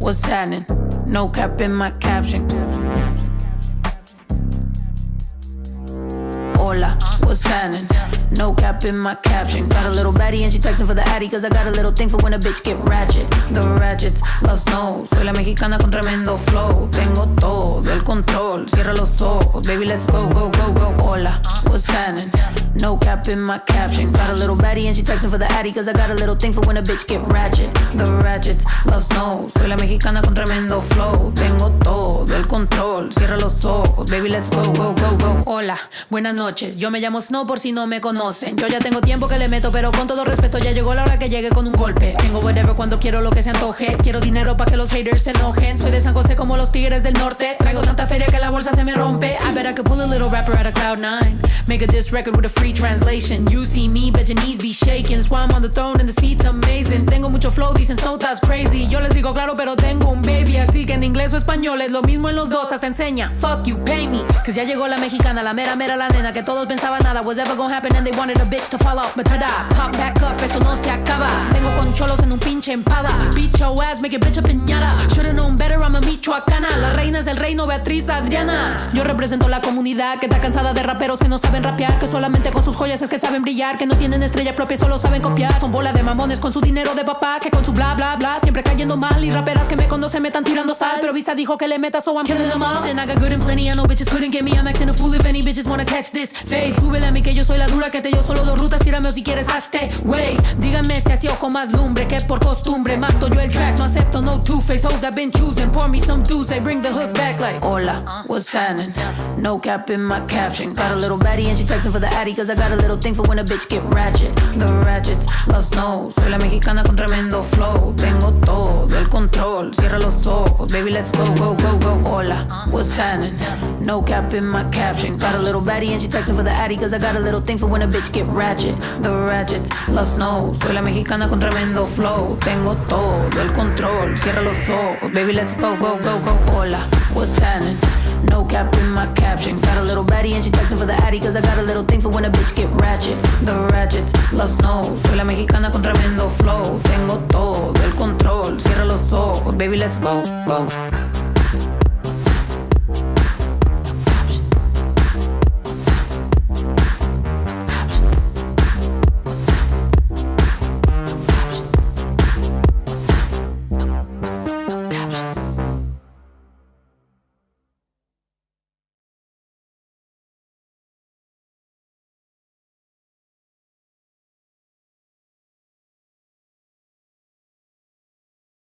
what's happening? No cap in my caption. Hola, what's happening? No cap in my caption. Got a little baddie and she texting for the addy. Cause I got a little thing for when a bitch get ratchet. The ratchets love snow. Soy la mexicana con tremendo flow. Tengo todo el control. Cierra los ojos. Baby, let's go, go, go, go. Hola, what's happening? In my caption. Got a little baddie and she texting for the addy. Cause I got a little thing for when a bitch get ratchet. The ratchets love snow. Soy la mexicana con tremendo flow. Tengo todo el control. Cierra los ojos. Baby, let's go, go, go, go. Hola, buenas noches. Yo me llamo Snow por si no me conocen. Yo ya tengo tiempo que le meto, pero con todo respeto ya llegó la hora que llegue con un golpe. Tengo whatever cuando quiero lo que se antoje. Quiero dinero para que los haters se enojen. Soy de San José como los tigres del norte. Traigo tanta feria que la bolsa se me rompe. I bet I could pull a little rapper out of cloud nine. Make a diss record with a free translation. You see me, bet your knees be shaking. That's why I'm on the throne and the seat's amazing. Tengo mucho flow, dicen Snow that's crazy. Yo les digo claro, pero tengo un baby. Así que en inglés o español es lo mismo en los dos. Hasta enseña. Fuck you, pay me. Cause ya llegó la mexicana, la mera mera la nena. Que todos pensaban nada was ever gonna happen and they wanted a bitch to fall off. But tada, pop back up, esto no se acaba. Vengo con cholos en un pinche empada. Beat your ass, make it bitch a piñata. Should've known better, I'm a michoacana. La reina es del reino, Beatriz Adriana. Yo represento la comunidad que está cansada de raperos que no saben rapear. Que solamente con sus joyas que saben brillar. Que no tienen estrella propia, solo saben copiar. Son bola de mamones con su dinero de papá. Que con su bla bla bla siempre cayendo mal. Y raperas que me conocen me están tirando sal. Pero Visa dijo que le meta, so I'm killing them all. And I got good and plenty, I know bitches couldn't get me. I'm acting a fool if any bitches wanna catch this. Fade, súbele a mí que yo soy la dura que te dio solo dos rutas. Tírame o si quieres hazte, wey. Dígame si así ojo más lumbre que por costumbre. Mato yo el track, no acepto no two-face hoes I've been choosing. Pour me some juice, they bring the hook back like. Hola, what's happening? No cap in my caption. Got a little baddie and she texting for the addy. Cause I got a little thing for when a bitch get ratchet. The ratchets love snow. Soy la mexicana con tremendo flow. Tengo todo el control. Cierra los ojos. Baby, let's go, go, go, go. Hola, what's happening? No cap in my caption. Got a little baddie and she texting for the addy. Cause I got a little thing for when a bitch get ratchet. The ratchets love snow. Soy la mexicana con tremendo flow. Tengo todo el control. Cierra los ojos. Baby, let's go, go, go, go. Hola, what's happening? Addy. Cause I got a little thing for when a bitch get ratchet. The ratchets love snow. Soy la mexicana con tremendo flow. Tengo todo el control. Cierra los ojos. Baby, let's go, go.